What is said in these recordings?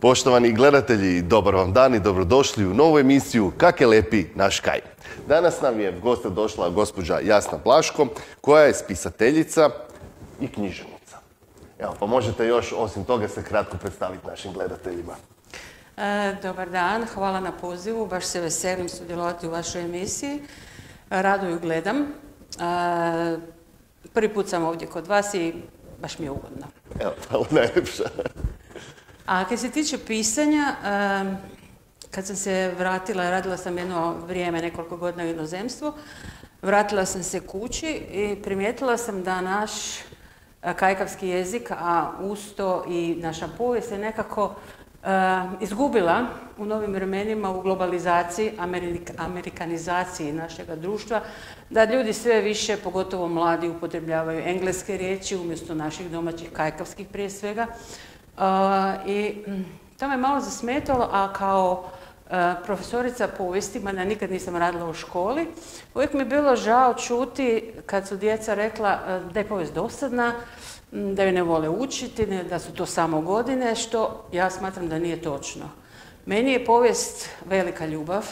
Poštovani gledatelji, dobar vam dan i dobrodošli u novu emisiju Kake lepi naš kaj. Danas nam je gosta došla gospođa Jasna Plaško, koja je spisateljica i književnica. Evo, pa možete još osim toga se kratko predstaviti našim gledateljima. E, dobar dan, hvala na pozivu, baš se veselim sudjelovati u vašoj emisiji. Rado ju gledam. E, prvi put sam ovdje kod vas i baš mi je ugodno. Evo, hvala najljepša. A kad se tiče pisanja, kad sam se vratila, radila sam jedno vrijeme, nekoliko godina u inozemstvu, vratila sam se kući i primijetila sam da naš kajkavski jezik, a usto i naša povijest je nekako izgubila u novim vremenima u globalizaciji, amerikanizaciji našega društva, da ljudi sve više, pogotovo mladi, upotrebljavaju engleske riječi umjesto naših domaćih kajkavskih prije svega. I mm, to me malo zasmetalo, a kao e, profesorica povijesti, mada nikad nisam radila u školi, uvijek mi je bilo žao čuti kad su djeca rekla e, da je povijest dosadna, da ju ne vole učiti, da su to samo godine, što ja smatram da nije točno. Meni je povijest velika ljubav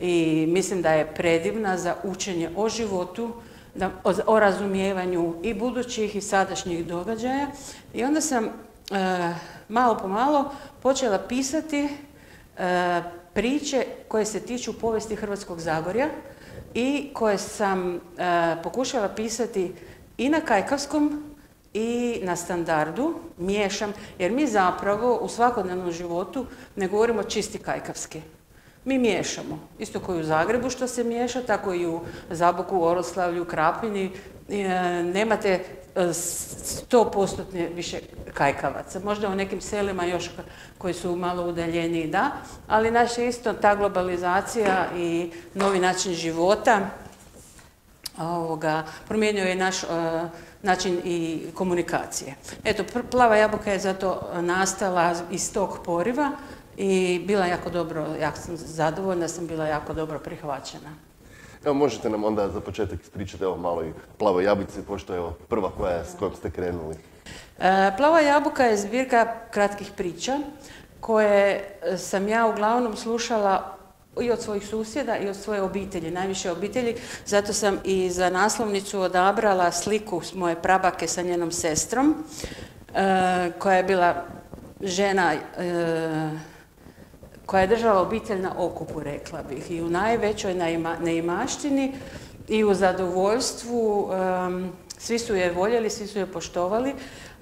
i mislim da je predivna za učenje o životu, o razumijevanju i budućih i sadašnjih događaja. I onda sam malo po malo počela pisati e, priče koje se tiču povijesti Hrvatskog Zagorja i koje sam e, pokušala pisati i na kajkavskom i na standardu, miješam, jer mi zapravo u svakodnevnom životu ne govorimo čisti kajkavski. Mi miješamo. Isto koji u Zagrebu što se miješa, tako i u Zaboku, Oroslavlju, Krapini. Nemate sto postotne više kajkavaca. Možda u nekim selima još koji su malo udaljeniji, da, ali naša isto ta globalizacija i novi način života ovoga, promijenio je naš način i komunikacije. Eto, plava jabuka je zato nastala iz tog poriva i bila jako dobro, jako sam zadovoljna, sam bila jako dobro prihvaćena. Evo, možete nam onda za početak ispričati malo i Plava jabuci, pošto je prva koja s kojom ste krenuli. E, Plava jabuka je zbirka kratkih priča koje sam ja uglavnom slušala i od svojih susjeda i od svoje obitelji, najviše obitelji. Zato sam i za naslovnicu odabrala sliku moje prabake sa njenom sestrom, e, koja je bila žena e, koja je držala obitelj na okupu, rekla bih, i u najvećoj neimaštini i u zadovoljstvu. svi su je voljeli, svi su je poštovali,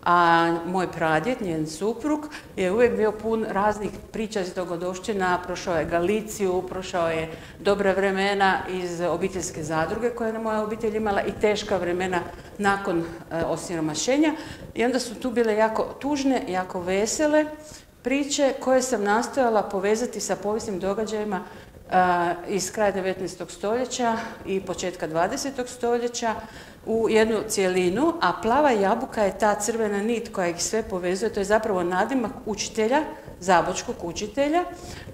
a moj pradjet, njen suprug, je uvijek bio pun raznih priča iz dogodošćina, prošao je Galiciju, prošao je dobra vremena iz obiteljske zadruge koje je moja obitelj imala i teška vremena nakon e, osiromašenja. I onda su tu bile jako tužne, jako vesele priče koje sam nastojala povezati sa povijesnim događajima iz kraja 19. stoljeća i početka 20. stoljeća u jednu cijelinu, a plava jabuka je ta crvena nit koja ih sve povezuje, to je zapravo nadimak učitelja, zabočkog učitelja,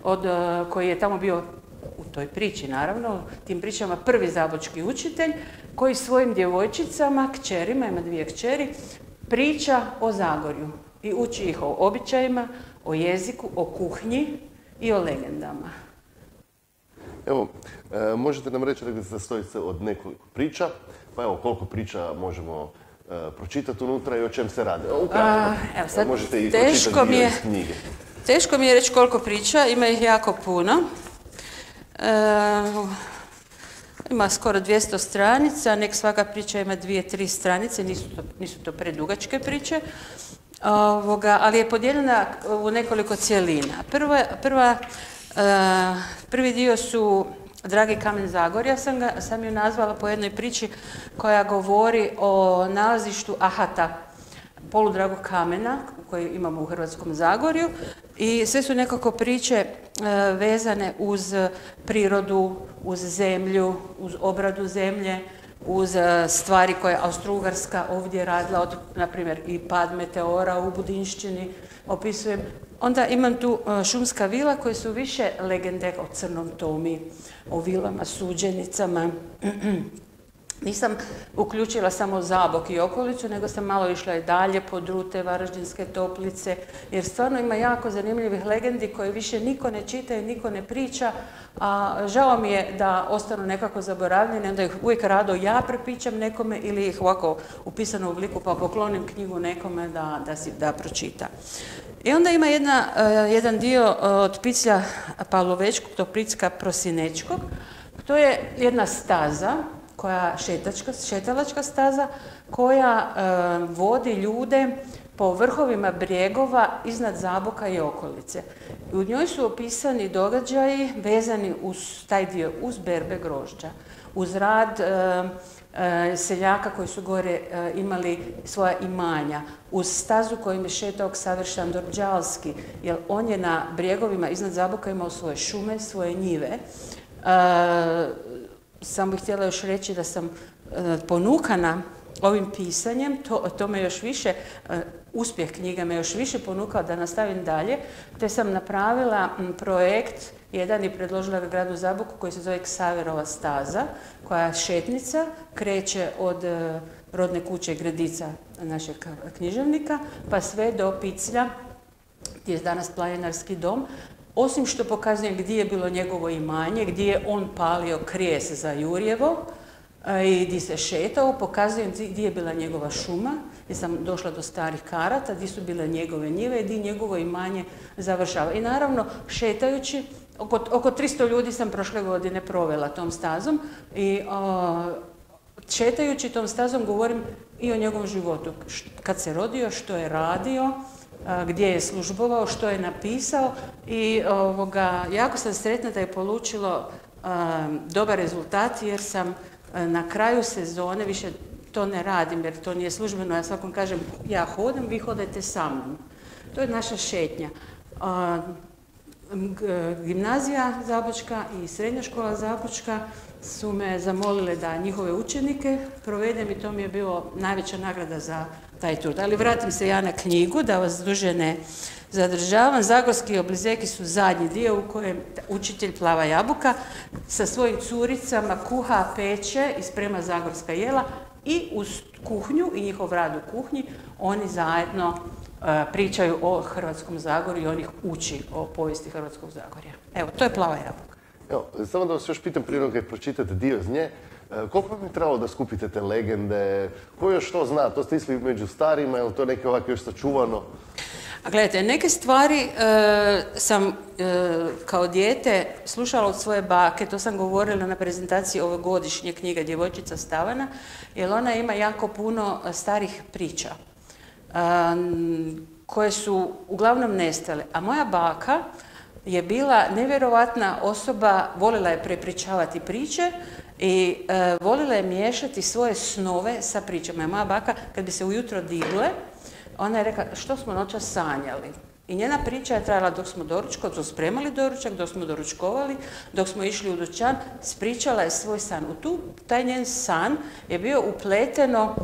od, koji je tamo bio u toj priči naravno, tim pričama prvi zabočki učitelj, koji svojim djevojčicama, kćerima, ima dvije kćeri, priča o Zagorju i uči ih o običajima, o jeziku, o kuhnji i o legendama. Evo, e, možete nam reći da se sastoji se od nekoliko priča, pa evo koliko priča možemo e, pročitati unutra i o čem se radi. evo sad, možete i teško mi je, knjige. Teško mi je reći koliko priča, ima ih jako puno. E, ima skoro 200 stranica, nek svaka priča ima dvije, tri stranice, nisu to, nisu to predugačke priče. Ovoga, ali je podijeljena u nekoliko cijelina. Prva, prva, e, prvi dio su Dragi kamen Zagorja, sam, ga, sam ju nazvala po jednoj priči koja govori o nalazištu ahata, poludragog kamena koji imamo u Hrvatskom Zagorju i sve su nekako priče e, vezane uz prirodu, uz zemlju, uz obradu zemlje, uz e, stvari koje je Austrougarska ovdje radila, od, na primjer, i pad meteora u Budinšćini, opisujem. Onda imam tu e, šumska vila koje su više legende o crnom tomi, o vilama, suđenicama. Nisam uključila samo Zabok i okolicu, nego sam malo išla i dalje pod rute Varaždinske toplice, jer stvarno ima jako zanimljivih legendi koje više niko ne čita i niko ne priča, a žao mi je da ostanu nekako zaboravljene, onda ih uvijek rado ja prepičam nekome ili ih ovako upisano u obliku pa poklonim knjigu nekome da, da, si, da pročita. I onda ima jedna, eh, jedan dio eh, od Piclja Pavlovečkog do Pricka Prosinečkog, to je jedna staza koja šetačka, šetalačka staza koja e, vodi ljude po vrhovima brijegova iznad Zaboka i okolice. U njoj su opisani događaji vezani uz taj dio, uz berbe grožđa, uz rad e, e, seljaka koji su gore imali svoja imanja, uz stazu kojim je šetao Ksaver Šandor Đalski, jer on je na brijegovima iznad Zaboka imao svoje šume, svoje njive samo bih htjela još reći da sam e, ponukana ovim pisanjem, to, me još više, e, uspjeh knjiga me još više ponukao da nastavim dalje, te sam napravila projekt jedan i predložila ga gradu Zaboku koji se zove Ksaverova staza, koja šetnica, kreće od e, rodne kuće Gredica našeg književnika, pa sve do Piclja, gdje je danas planinarski dom, osim što pokazuje gdje je bilo njegovo imanje, gdje je on palio krijes za Jurjevo e, i gdje se šetao, pokazujem gdje je bila njegova šuma, gdje sam došla do starih karata, gdje su bile njegove njive i gdje njegovo imanje završava. I naravno, šetajući, oko, oko 300 ljudi sam prošle godine provela tom stazom i šetajući tom stazom govorim i o njegovom životu. Kad se rodio, što je radio, gdje je službovao, što je napisao i ovoga, jako sam sretna da je polučilo dobar rezultat jer sam na kraju sezone, više to ne radim jer to nije službeno, ja svakom kažem ja hodam, vi hodajte sa mnom. To je naša šetnja. Gimnazija Zabočka i srednja škola Zabočka su me zamolile da njihove učenike provedem i to mi je bilo najveća nagrada za taj trud. Ali vratim se ja na knjigu, da vas duže ne zadržavam. Zagorski oblizeki su zadnji dio u kojem učitelj Plava Jabuka sa svojim curicama kuha, peče i sprema zagorska jela i uz kuhnju i njihov rad u kuhnji oni zajedno e, pričaju o Hrvatskom Zagorju i on ih uči o povijesti Hrvatskog Zagorja. Evo, to je Plava Jabuka. Evo, samo da vas još pitam prije kad pročitate dio iz nje, koliko vam je trebalo da skupite te legende? Ko još to zna? To ste išli među starima ili to neke ovako još sačuvano? A gledajte, neke stvari e, sam e, kao dijete slušala od svoje bake, to sam govorila na prezentaciji ove godišnje knjige Djevojčica Stavana, jer ona ima jako puno starih priča koje su uglavnom nestale. A moja baka je bila nevjerovatna osoba, volila je prepričavati priče i e, volila je miješati svoje snove sa pričama. Moja baka, kad bi se ujutro digle, ona je rekla, što smo noćas sanjali? I njena priča je trajala dok smo doručko, dok smo spremali doručak, dok smo doručkovali, dok smo išli u dućan, spričala je svoj san. U tu, taj njen san je bio upleteno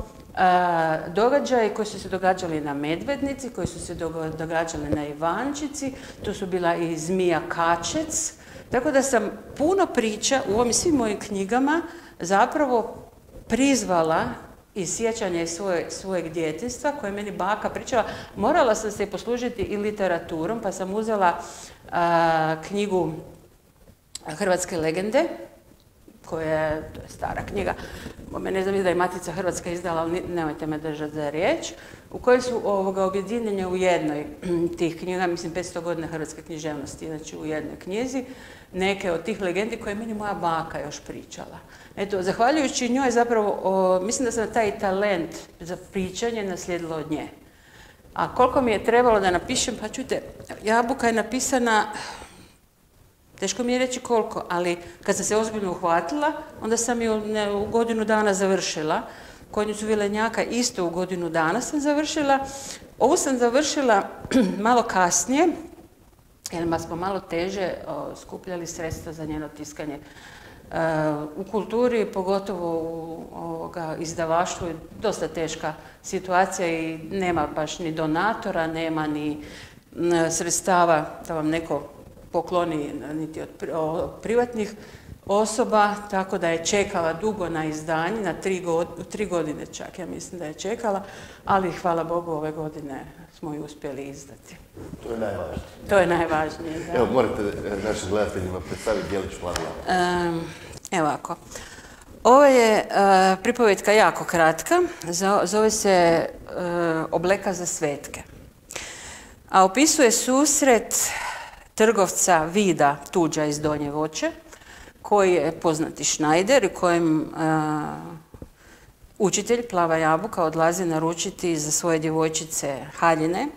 događaje koji su se događali na Medvednici, koji su se događali na Ivančici, tu su bila i Zmija Kačec, tako da sam puno priča u ovim svim mojim knjigama zapravo prizvala iz sjećanja iz svoje, svojeg djetinstva koje je meni baka pričala. Morala sam se poslužiti i literaturom pa sam uzela knjigu Hrvatske legende koja je, to je stara knjiga, ne znam da je Matica Hrvatska izdala, ali nemojte me držati za riječ, u kojoj su ovoga objedinjenje u jednoj tih knjiga, mislim 500 godina hrvatske književnosti, znači u jednoj knjizi, neke od tih legendi koje je meni moja baka još pričala. Eto, zahvaljujući njoj zapravo, mislim da sam taj talent za pričanje naslijedila od nje. A koliko mi je trebalo da napišem, pa čujte, jabuka je napisana Teško mi je reći koliko, ali kad sam se ozbiljno uhvatila, onda sam ju u godinu dana završila. Konjicu Vilenjaka isto u godinu dana sam završila. Ovu sam završila malo kasnije, jer smo malo teže skupljali sredstva za njeno tiskanje. E, u kulturi, pogotovo u izdavaštvu, je dosta teška situacija i nema baš ni donatora, nema ni sredstava da vam neko pokloni niti od privatnih osoba, tako da je čekala dugo na izdanje, na tri, tri godine čak, ja mislim da je čekala, ali hvala Bogu ove godine smo ju uspjeli izdati. To je najvažnije. To je najvažnije, da. Evo, morate e, našim gledateljima predstaviti Djelić um, Evo ovako. Ovo je uh, pripovjetka jako kratka, zove se uh, Obleka za svetke. A opisuje susret trgovca Vida Tuđa iz Donje Voće, koji je poznati Šnajder i kojem uh, učitelj Plava Jabuka odlazi naručiti za svoje djevojčice haljine,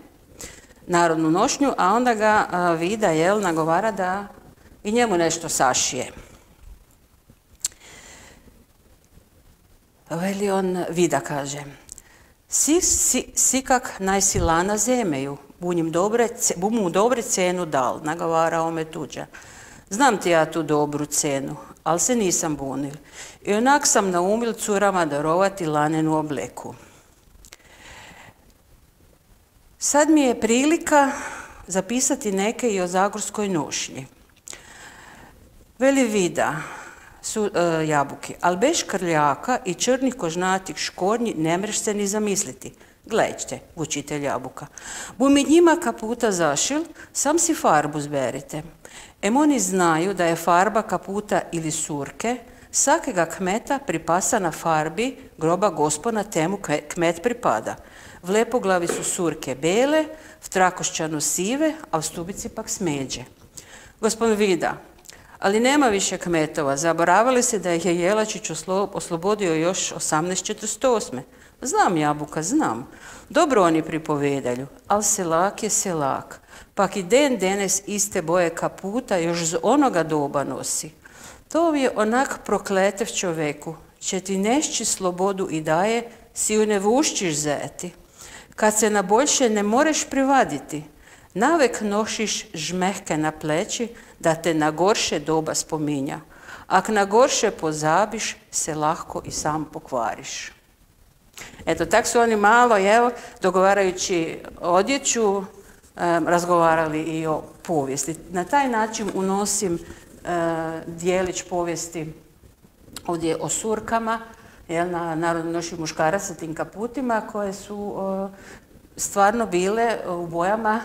narodnu nošnju, a onda ga Vida jel, nagovara da i njemu nešto sašije. Veli on, vida kaže, si, si, si kak najsilana zemeju, bu dobre, mu dobre cenu dal, nagovara ome tuđa. Znam ti ja tu dobru cenu, ali se nisam bunil. I onak sam naumil curama darovati lanenu obleku. Sad mi je prilika zapisati neke i o zagorskoj nošnji. Veli vida, su e, jabuke. Ali bez krljaka i črnih kožnatih škornji ne mreš se ni zamisliti. Gledajte, učitelj jabuka. Bu mi njima kaputa zašil, sam si farbu zberite. Em oni znaju da je farba kaputa ili surke, svakega kmeta pripasa na farbi groba gospona temu kmet pripada. V lepoglavi su surke bele, v trakošćanu sive, a v stubici pak smeđe. Gospodin Vida, ali nema više kmetova. Zaboravili se da ih je Jelačić oslobodio još 1848. Znam jabuka, znam. Dobro oni pripovedalju, ali selak je selak. Pak i den denes iste boje kaputa još z onoga doba nosi. To je onak prokletev čoveku, će ti nešći slobodu i daje, si ju ne vušćiš zeti. Kad se na boljše ne moreš privaditi, navek nošiš žmehke na pleći, da te na gorše doba spominja. Ak na gorše pozabiš, se lahko i sam pokvariš. Eto, tak su oni malo, evo, dogovarajući odjeću, razgovarali i o povijesti. Na taj način unosim dijelić povijesti ovdje o surkama, jel, na narodno noši muškara sa tim kaputima koje su stvarno bile u bojama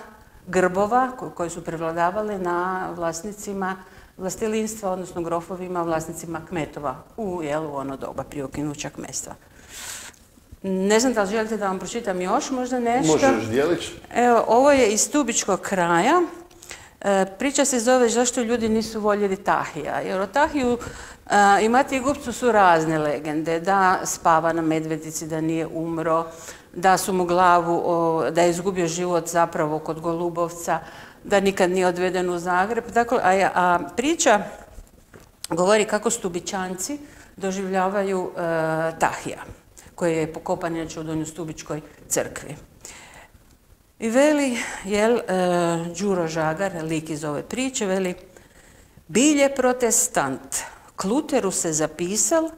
grbova koji su prevladavali na vlasnicima vlastilinstva, odnosno grofovima, vlasnicima kmetova u, jel, u ono doba prije ukinuća kmestva. Ne znam da li želite da vam pročitam još možda nešto. Možeš dijelić. Evo, ovo je iz Tubičkog kraja. E, priča se zove zašto ljudi nisu voljeli Tahija. Jer o Tahiju e, i Mati Gupcu su razne legende. Da spava na medvedici, da nije umro, da su mu glavu, da je izgubio život zapravo kod Golubovca, da nikad nije odveden u Zagreb. Dakle, a, priča govori kako stubičanci doživljavaju e, Tahija, koji je pokopan inače u Donju Stubičkoj crkvi. I veli, jel, e, Đuro Žagar, lik iz ove priče, veli, bilje protestant, Kluteru se zapisal,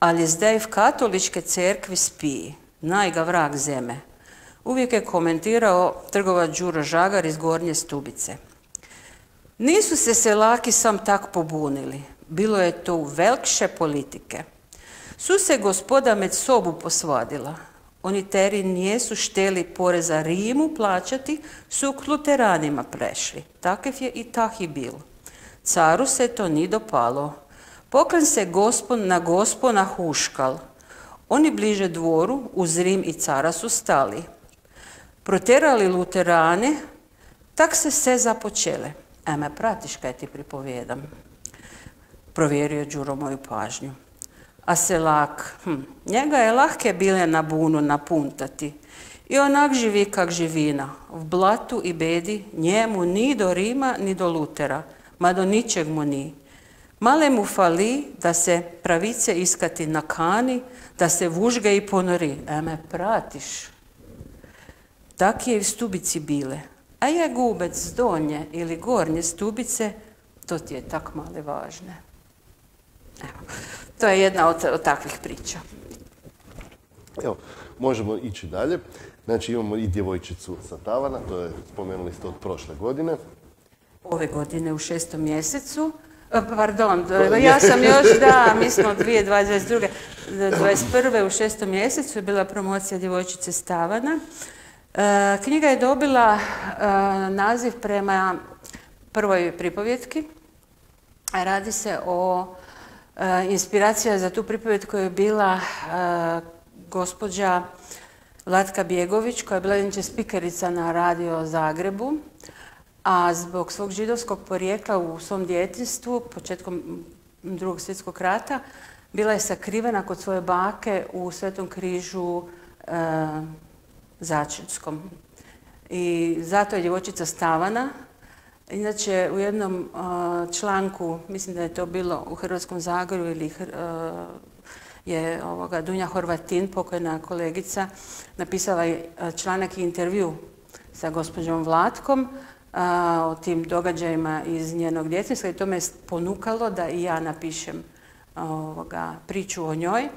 ali zdaj v katoličke cerkvi spiji najga vrag zeme. Uvijek je komentirao trgovac Đuro Žagar iz Gornje Stubice. Nisu se selaki sam tak pobunili. Bilo je to u velkše politike. Su se gospoda med sobu posvadila. Oni teri nijesu šteli poreza Rimu plaćati, su k luteranima prešli. Takav je i tahi bil. Caru se to ni dopalo. Pokren se gospon na gospona huškal, oni bliže dvoru, uz Rim i cara su stali. Proterali luterane, tak se se započele. Eme, pratiš kaj ti pripovijedam. Provjerio Đuro moju pažnju. A selak, hm, njega je lahke bile na bunu napuntati. I onak živi kak živina, v blatu i bedi, njemu ni do Rima, ni do Lutera, ma do ničeg mu ni. Male mu fali da se pravice iskati na kani, da se vužga i ponori. A me pratiš. Tak je i stubici bile. A je gubec donje ili gornje stubice, to ti je tak male važne. Evo, to je jedna od, takvih priča. Evo, možemo ići dalje. Znači imamo i djevojčicu sa Tavana, to je spomenuli ste od prošle godine. Ove godine u šestom mjesecu Pardon, ja sam još, da, mi smo 2022. 21. u šestom mjesecu je bila promocija djevojčice Stavana. E, knjiga je dobila e, naziv prema prvoj pripovjetki. Radi se o e, inspiracija za tu pripovjetku je bila gospođa Vlatka Bjegović, koja je bila inače spikerica na radio Zagrebu, a zbog svog židovskog porijekla u svom djetinstvu, početkom drugog svjetskog rata, bila je sakrivena kod svoje bake u Svetom križu Začetskom. I zato je djevojčica Stavana. Inače, u jednom članku, mislim da je to bilo u Hrvatskom Zagorju ili je ovoga Dunja Horvatin, pokojna kolegica, napisala članak i intervju sa gospođom Vlatkom o tim događajima iz njenog djetinjstva i to me ponukalo da i ja napišem ovoga, priču o njoj.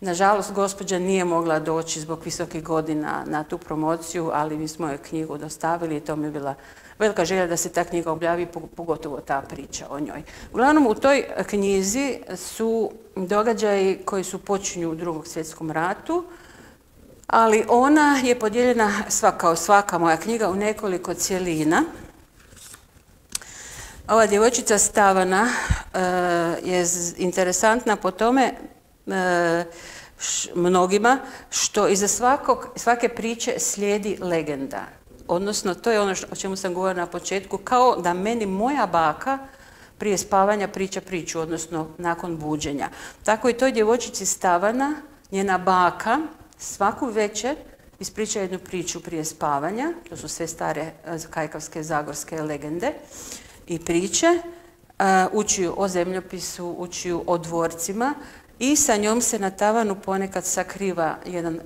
Nažalost, gospođa nije mogla doći zbog visokih godina na tu promociju, ali mi smo joj knjigu dostavili i to mi je bila velika želja da se ta knjiga objavi, pogotovo ta priča o njoj. Uglavnom, u toj knjizi su događaji koji su počinju u drugom svjetskom ratu, ali ona je podijeljena, sva, kao svaka moja knjiga, u nekoliko cjelina. Ova djevojčica Stavana e, je interesantna po tome E, mnogima, što iza svakog, svake priče slijedi legenda. Odnosno, to je ono o čemu sam govorila na početku, kao da meni moja baka prije spavanja priča priču, odnosno nakon buđenja. Tako i toj djevojčici Stavana, njena baka, svaku večer ispriča jednu priču prije spavanja, to su sve stare e, kajkavske zagorske legende i priče, e, uči o zemljopisu, uči o dvorcima, i sa njom se na tavanu ponekad sakriva jedan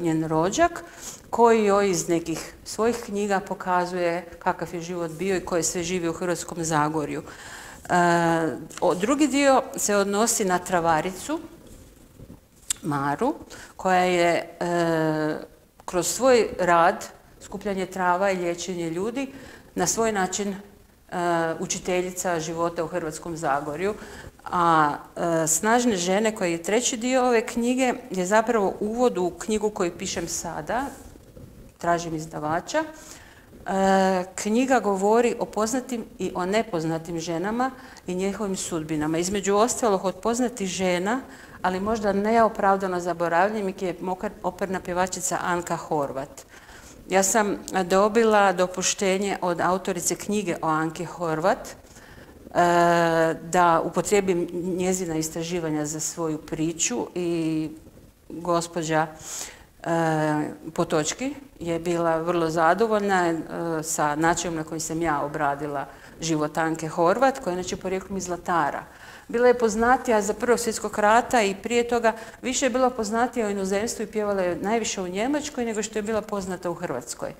njen rođak koji joj iz nekih svojih knjiga pokazuje kakav je život bio i koje sve živi u Hrvatskom Zagorju. E, drugi dio se odnosi na travaricu, Maru, koja je e, kroz svoj rad, skupljanje trava i liječenje ljudi, na svoj način e, učiteljica života u Hrvatskom Zagorju. A e, Snažne žene, koji je treći dio ove knjige, je zapravo uvod u knjigu koju pišem sada, tražim izdavača. E, knjiga govori o poznatim i o nepoznatim ženama i njihovim sudbinama. Između ostalog od poznatih žena, ali možda neopravdano zaboravljam, je operna pjevačica Anka Horvat. Ja sam dobila dopuštenje od autorice knjige o Anki Horvat, da upotrijebim njezina istraživanja za svoju priču i gospođa e, Potočki je bila vrlo zadovoljna e, sa načinom na koji sam ja obradila život Anke Horvat, koja je inače porijeklom iz Zlatara. Bila je poznatija za prvog svjetskog rata i prije toga više je bila poznatija u inozemstvu i pjevala je najviše u Njemačkoj nego što je bila poznata u Hrvatskoj.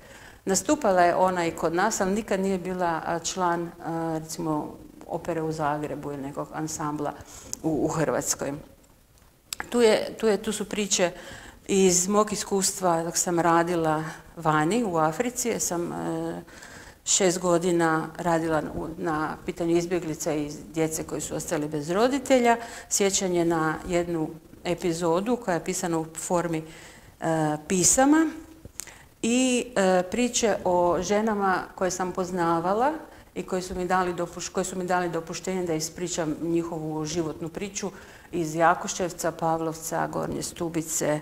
Nastupala je ona i kod nas, ali nikad nije bila član, recimo, opere u Zagrebu ili nekog ansambla u, Hrvatskoj. Tu, je, tu, je, tu su priče iz mog iskustva dok sam radila vani u Africi, jer sam e, šest godina radila na pitanju izbjeglica i djece koji su ostali bez roditelja, sjećanje na jednu epizodu koja je pisana u formi e, pisama i e, priče o ženama koje sam poznavala i koji su mi dali, koji su mi dali dopuštenje da ispričam njihovu životnu priču iz Jakuševca, Pavlovca, Gornje Stubice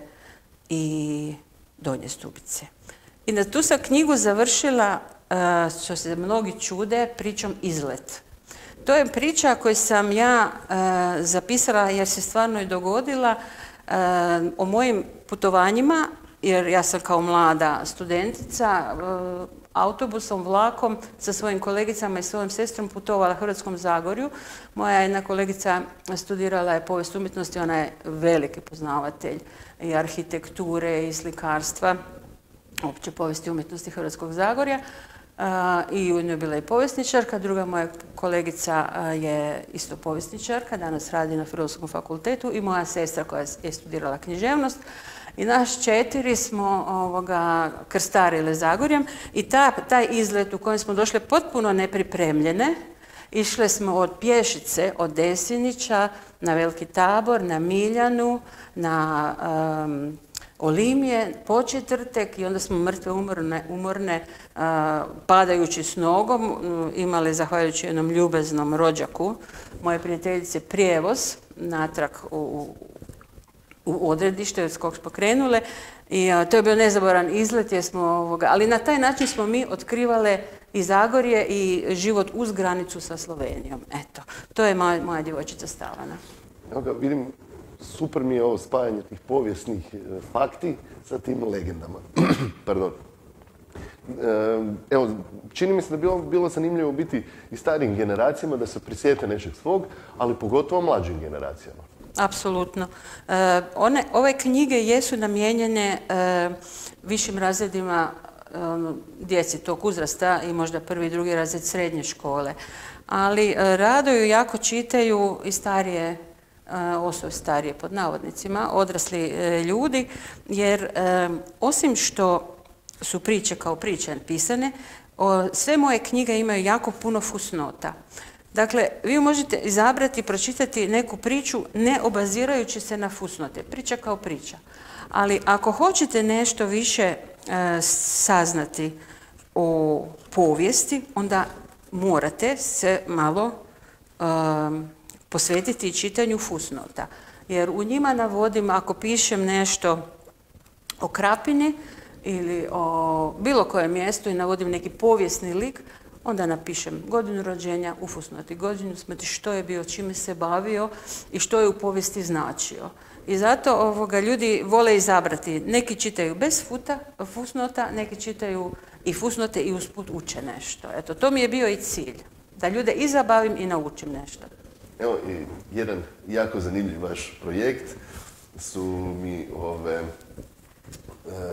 i Donje Stubice. I na tu sam knjigu završila, e, što se mnogi čude, pričom Izlet. To je priča koju sam ja e, zapisala jer se stvarno i dogodila e, o mojim putovanjima, jer ja sam kao mlada studentica autobusom, vlakom sa svojim kolegicama i svojom sestrom putovala Hrvatskom Zagorju. Moja jedna kolegica studirala je povijest umjetnosti, ona je veliki poznavatelj i arhitekture i slikarstva, opće povijesti umjetnosti Hrvatskog Zagorja. I u njoj bila i povjesničarka. Druga moja kolegica je isto povjesničarka, danas radi na Filozofskom fakultetu i moja sestra koja je studirala književnost. I naš četiri smo ovoga, krstarile Zagorjem i ta, taj izlet u kojem smo došle potpuno nepripremljene. Išle smo od Pješice, od Desinića, na Veliki tabor, na Miljanu, na um, Olimje, početrtek i onda smo mrtve umorne, umorne padajući s nogom imali, zahvaljujući jednom ljubeznom rođaku, moje prijateljice, prijevoz natrag u, u odredište s kog smo krenule i to je bio nezaboran izlet jer smo ovoga, ali na taj način smo mi otkrivale i Zagorje i život uz granicu sa Slovenijom. Eto, to je moja, moja djevojčica Stavana. Evo ga, vidim, super mi je ovo spajanje tih povijesnih e, fakti sa tim legendama. Pardon. E, evo, čini mi se da bi bilo, bilo zanimljivo biti i starijim generacijama da se prisjete nečeg svog, ali pogotovo mlađim generacijama. Apsolutno. E, ove knjige jesu namijenjene e, višim razredima ono, djeci tog uzrasta i možda prvi i drugi razred srednje škole. Ali e, rado ju jako čitaju i starije osobe starije pod navodnicima, odrasli ljudi, jer osim što su priče kao priče pisane, sve moje knjige imaju jako puno fusnota. Dakle, vi možete izabrati i pročitati neku priču ne obazirajući se na fusnote. Priča kao priča. Ali ako hoćete nešto više e, saznati o povijesti, onda morate se malo e, posvetiti čitanju fusnota. Jer u njima navodim, ako pišem nešto o krapini ili o bilo kojem mjestu i navodim neki povijesni lik, onda napišem godinu rođenja u fusnoti, godinu smrti, što je bio, čime se bavio i što je u povijesti značio. I zato ovoga, ljudi vole izabrati. Neki čitaju bez futa, fusnota, neki čitaju i fusnote i usput uče nešto. Eto, to mi je bio i cilj. Da ljude i zabavim i naučim nešto. Evo, i jedan jako zanimljiv vaš projekt su mi ove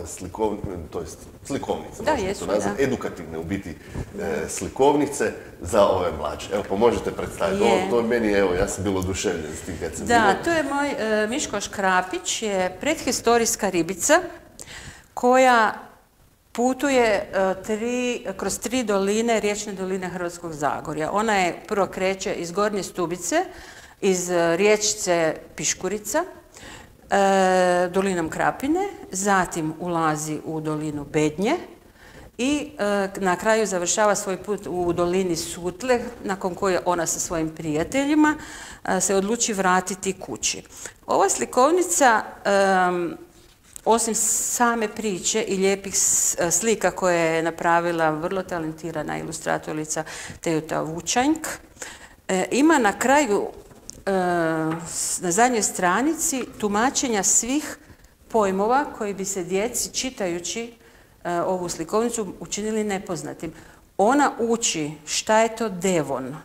slikovnice, to jest slikovnice, da, jesu, edukativne u biti e, slikovnice za ove mlađe. Evo, pomožete predstaviti. Je. to meni, evo, ja sam bilo oduševljen s tim kad sam Da, to je moj e, Miško Škrapić, je predhistorijska ribica koja putuje tri, kroz tri doline, riječne doline Hrvatskog Zagorja. Ona je prvo kreće iz Gornje Stubice, iz riječice Piškurica, e, dolinom Krapine, zatim ulazi u dolinu Bednje i e, na kraju završava svoj put u dolini Sutle, nakon koje ona sa svojim prijateljima e, se odluči vratiti kući. Ova slikovnica, osim same priče i lijepih slika koje je napravila vrlo talentirana ilustratorica Tejuta Vučanjk, ima na kraju E, na zadnjoj stranici tumačenja svih pojmova koji bi se djeci čitajući e, ovu slikovnicu učinili nepoznatim. Ona uči šta je to Devon,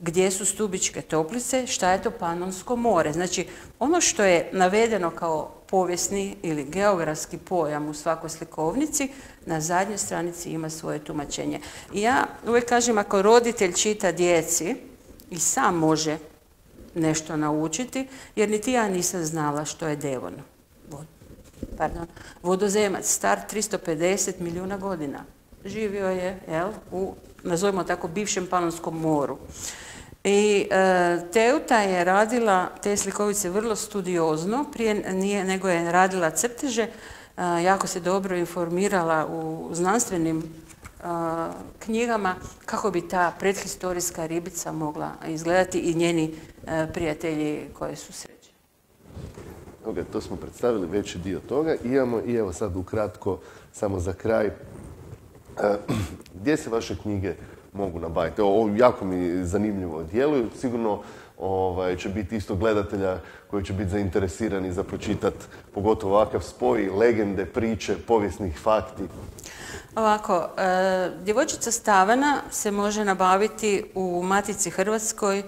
gdje su Stubičke toplice, šta je to Panonsko more. Znači, ono što je navedeno kao povijesni ili geografski pojam u svakoj slikovnici, na zadnjoj stranici ima svoje tumačenje. I ja uvijek kažem, ako roditelj čita djeci i sam može nešto naučiti, jer niti ja nisam znala što je Devon. Pardon, vodozemac, star 350 milijuna godina. Živio je, jel, u, nazovimo tako, bivšem Panonskom moru. I e, Teuta je radila te slikovice vrlo studiozno, prije nije, nego je radila crteže, jako se dobro informirala u znanstvenim knjigama kako bi ta predhistorijska ribica mogla izgledati i njeni prijatelji koje su sređeni. Ok, to smo predstavili veći dio toga. Imamo i evo sad ukratko, samo za kraj, gdje se vaše knjige mogu nabaviti? Ovo jako mi zanimljivo djeluju. Sigurno ovaj, će biti isto gledatelja koji će biti zainteresirani za pročitat pogotovo ovakav spoj, legende, priče, povijesnih fakti. Ovako, e, djevojčica Stavana se može nabaviti u Matici Hrvatskoj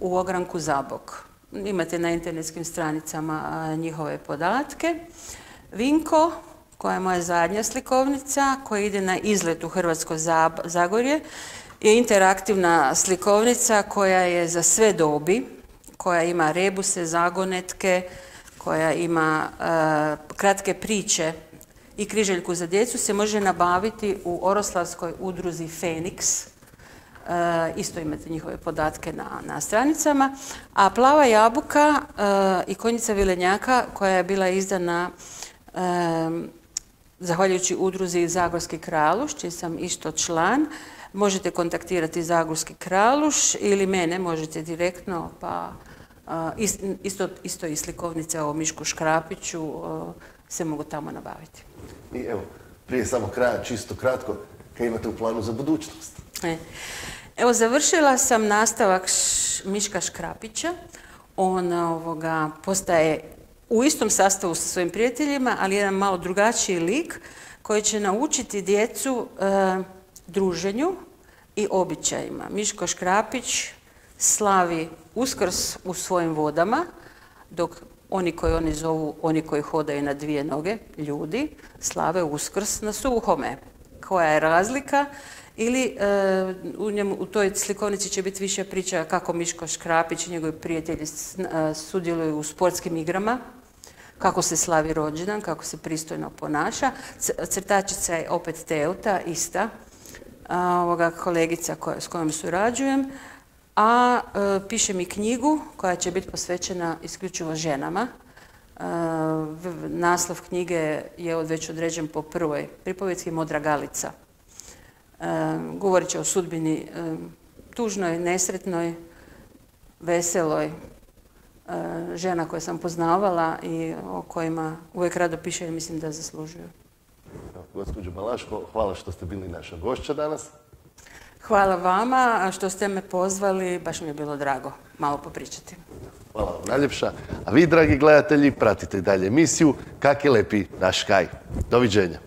u ogranku Zabok. Imate na internetskim stranicama njihove podatke. Vinko, koja je moja zadnja slikovnica, koja ide na izlet u Hrvatsko Zagorje, je interaktivna slikovnica koja je za sve dobi, koja ima rebuse, zagonetke, koja ima e, kratke priče i križeljku za djecu se može nabaviti u Oroslavskoj udruzi Feniks. isto imate njihove podatke na, na stranicama. A plava jabuka i konjica vilenjaka koja je bila izdana zahvaljujući udruzi Zagorski kraluš, čiji sam isto član, možete kontaktirati Zagorski kraluš ili mene možete direktno, pa isto, isto i slikovnice o Mišku Škrapiću se mogu tamo nabaviti. I evo, prije samo kraja, čisto kratko, kaj imate u planu za budućnost? E, evo, završila sam nastavak Miška Škrapića. On ovoga, postaje u istom sastavu sa svojim prijateljima, ali jedan malo drugačiji lik koji će naučiti djecu e, druženju i običajima. Miško Škrapić slavi uskrs u svojim vodama, dok oni koji oni zovu, oni koji hodaju na dvije noge, ljudi, slave uskrs na suhome. Koja je razlika? Ili e, u, njemu, u toj slikovnici će biti više priča kako Miško Škrapić i njegovi prijatelji e, sudjeluju u sportskim igrama, kako se slavi rođendan, kako se pristojno ponaša. Crtačica je opet Teuta, ista, kolegica s kojom surađujem, a e, piše mi knjigu koja će biti posvećena isključivo ženama. E, naslov knjige je već određen po prvoj pripovjetski Modra Galica. E, govorit će o sudbini tužnoj, nesretnoj, veseloj, žena koje sam poznavala i o kojima uvijek rado piše i mislim da zaslužuju. Gospođo Malaško, hvala što ste bili naša gošća danas. Hvala vama što ste me pozvali, baš mi je bilo drago malo popričati. Hvala vam najljepša. A vi, dragi gledatelji, pratite dalje emisiju Kak je lepi naš kaj. Doviđenja.